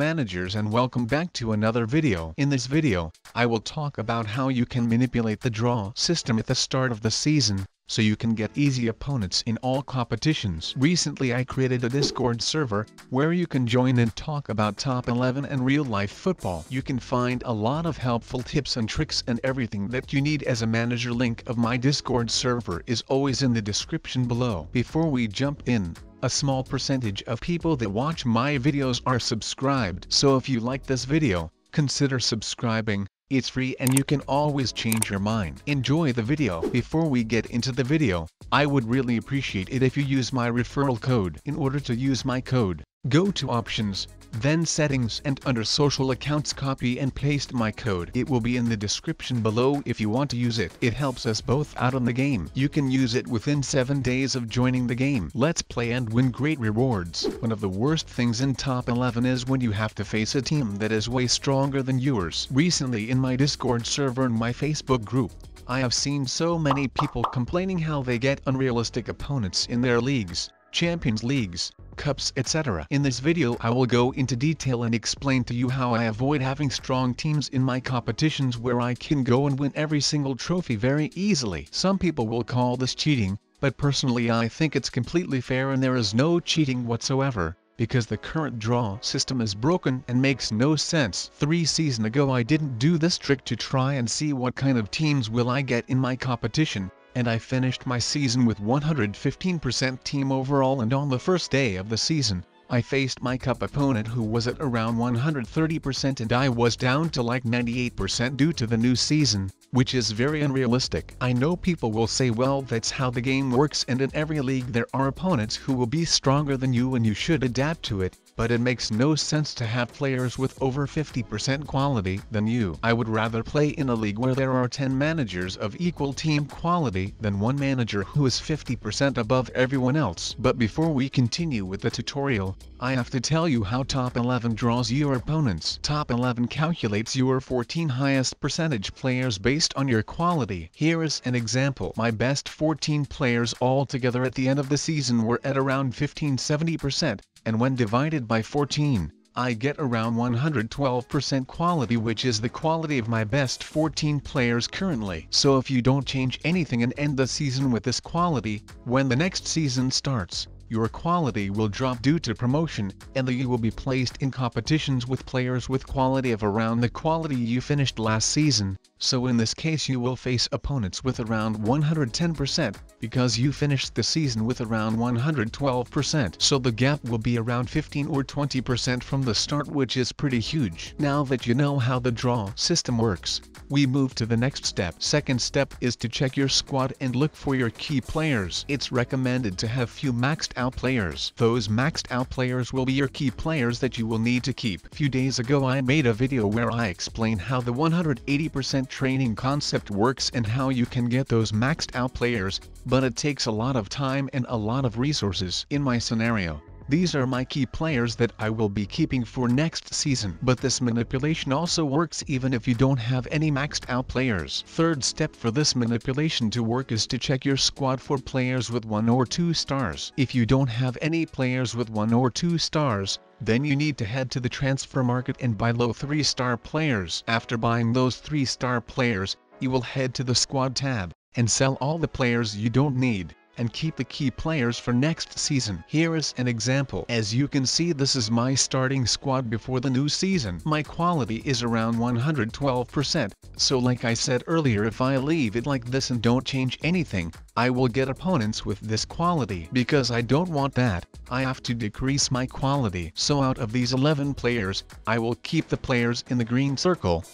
managers and welcome back to another video. In this video, I will talk about how you can manipulate the draw system at the start of the season, so you can get easy opponents in all competitions. Recently I created a Discord server, where you can join and talk about top 11 and real life football. You can find a lot of helpful tips and tricks and everything that you need as a manager link of my Discord server is always in the description below. Before we jump in, a small percentage of people that watch my videos are subscribed. So if you like this video, consider subscribing, it's free and you can always change your mind. Enjoy the video. Before we get into the video, I would really appreciate it if you use my referral code. In order to use my code, go to options, then settings and under social accounts copy and paste my code. It will be in the description below if you want to use it. It helps us both out on the game. You can use it within 7 days of joining the game. Let's play and win great rewards. One of the worst things in top 11 is when you have to face a team that is way stronger than yours. Recently in my Discord server and my Facebook group, I have seen so many people complaining how they get unrealistic opponents in their leagues, Champions Leagues, cups etc. In this video I will go into detail and explain to you how I avoid having strong teams in my competitions where I can go and win every single trophy very easily. Some people will call this cheating, but personally I think it's completely fair and there is no cheating whatsoever because the current draw system is broken and makes no sense. Three season ago I didn't do this trick to try and see what kind of teams will I get in my competition, and I finished my season with 115% team overall and on the first day of the season, I faced my cup opponent who was at around 130% and I was down to like 98% due to the new season, which is very unrealistic. I know people will say well that's how the game works and in every league there are opponents who will be stronger than you and you should adapt to it, but it makes no sense to have players with over 50% quality than you. I would rather play in a league where there are 10 managers of equal team quality than one manager who is 50% above everyone else. But before we continue with the tutorial, I have to tell you how Top 11 draws your opponents. Top 11 calculates your 14 highest percentage players based on your quality. Here is an example. My best 14 players altogether at the end of the season were at around 15-70%, and when divided by 14, I get around 112% quality which is the quality of my best 14 players currently. So if you don't change anything and end the season with this quality, when the next season starts, your quality will drop due to promotion, and you will be placed in competitions with players with quality of around the quality you finished last season, so in this case you will face opponents with around 110%, because you finished the season with around 112%. So the gap will be around 15 or 20% from the start which is pretty huge. Now that you know how the draw system works, we move to the next step. Second step is to check your squad and look for your key players. It's recommended to have few maxed out players. Those maxed out players will be your key players that you will need to keep. A Few days ago I made a video where I explain how the 180% training concept works and how you can get those maxed out players, but it takes a lot of time and a lot of resources. In my scenario, these are my key players that I will be keeping for next season. But this manipulation also works even if you don't have any maxed out players. Third step for this manipulation to work is to check your squad for players with 1 or 2 stars. If you don't have any players with 1 or 2 stars, then you need to head to the transfer market and buy low 3 star players. After buying those 3 star players, you will head to the squad tab and sell all the players you don't need and keep the key players for next season. Here is an example. As you can see this is my starting squad before the new season. My quality is around 112%, so like I said earlier if I leave it like this and don't change anything, I will get opponents with this quality. Because I don't want that, I have to decrease my quality. So out of these 11 players, I will keep the players in the green circle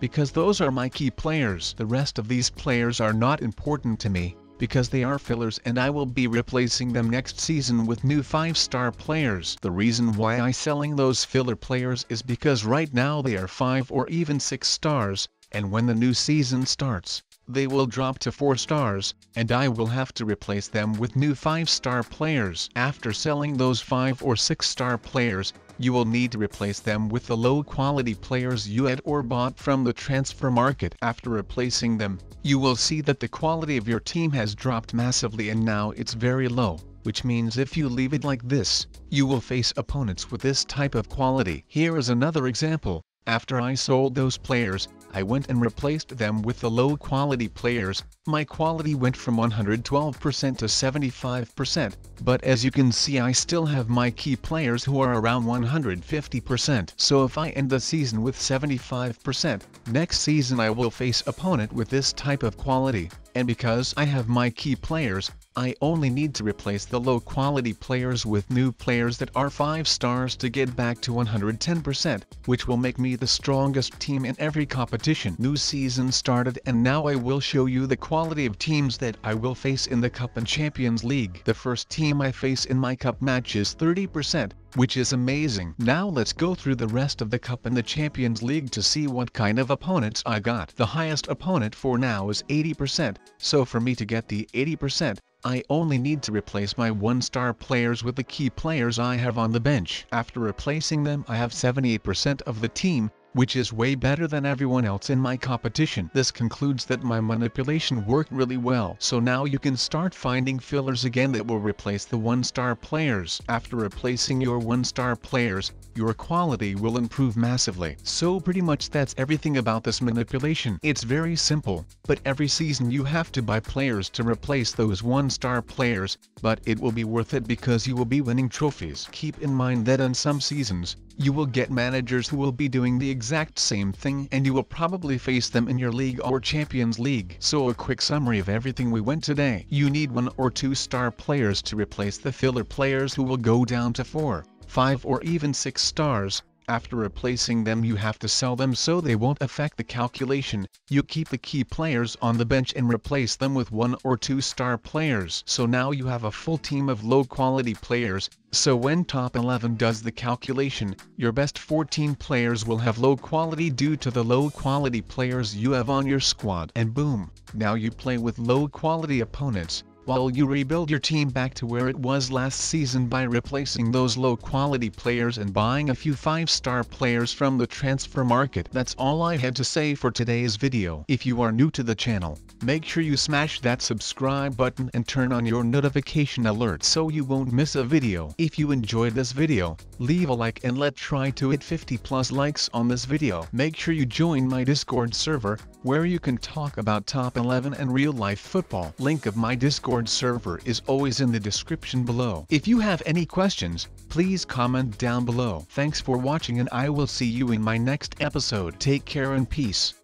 because those are my key players. The rest of these players are not important to me because they are fillers and I will be replacing them next season with new 5-star players. The reason why I selling those filler players is because right now they are 5 or even 6 stars, and when the new season starts, they will drop to 4 stars, and I will have to replace them with new 5-star players. After selling those 5 or 6 star players, you will need to replace them with the low-quality players you had or bought from the transfer market. After replacing them, you will see that the quality of your team has dropped massively and now it's very low. which means if you leave it like this, you will face opponents with this type of quality. Here is another example, after I sold those players, I went and replaced them with the low quality players, my quality went from 112% to 75%, but as you can see I still have my key players who are around 150%. So if I end the season with 75%, next season I will face opponent with this type of quality, and because I have my key players, I only need to replace the low quality players with new players that are 5 stars to get back to 110%, which will make me the strongest team in every competition. New season started and now I will show you the quality of teams that I will face in the Cup and Champions League. The first team I face in my Cup match is 30%, which is amazing. Now let's go through the rest of the Cup and the Champions League to see what kind of opponents I got. The highest opponent for now is 80%, so for me to get the 80%, I only need to replace my 1-star players with the key players I have on the bench. After replacing them I have 78% of the team, which is way better than everyone else in my competition. This concludes that my manipulation worked really well. So now you can start finding fillers again that will replace the one-star players. After replacing your one-star players, your quality will improve massively. So pretty much that's everything about this manipulation. It's very simple, but every season you have to buy players to replace those one-star players, but it will be worth it because you will be winning trophies. Keep in mind that in some seasons, you will get managers who will be doing the exact same thing and you will probably face them in your league or Champions League. So a quick summary of everything we went today. You need one or two star players to replace the filler players who will go down to 4, 5 or even 6 stars, after replacing them you have to sell them so they won't affect the calculation. You keep the key players on the bench and replace them with one or two star players. So now you have a full team of low quality players, so when top 11 does the calculation, your best 14 players will have low quality due to the low quality players you have on your squad. And boom, now you play with low quality opponents, while you rebuild your team back to where it was last season by replacing those low-quality players and buying a few 5-star players from the transfer market. That's all I had to say for today's video. If you are new to the channel, make sure you smash that subscribe button and turn on your notification alert so you won't miss a video. If you enjoyed this video, leave a like and let's try to hit 50 plus likes on this video. Make sure you join my Discord server, where you can talk about top 11 and real life football. Link of my Discord Discord server is always in the description below. If you have any questions, please comment down below. Thanks for watching and I will see you in my next episode. Take care and peace.